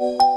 you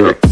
Look.